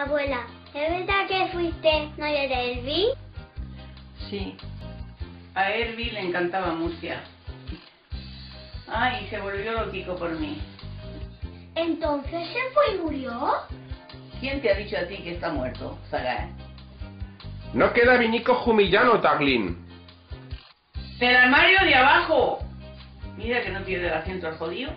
Abuela, ¿es verdad que fuiste novia de Elvi? Sí. A Elvi le encantaba Murcia. Ay, se volvió loquico por mí. ¿Entonces se fue y murió? ¿Quién te ha dicho a ti que está muerto, eh? No queda vinico jumillano, Taglin. ¡Del armario de abajo! Mira que no pierde el acento al jodido.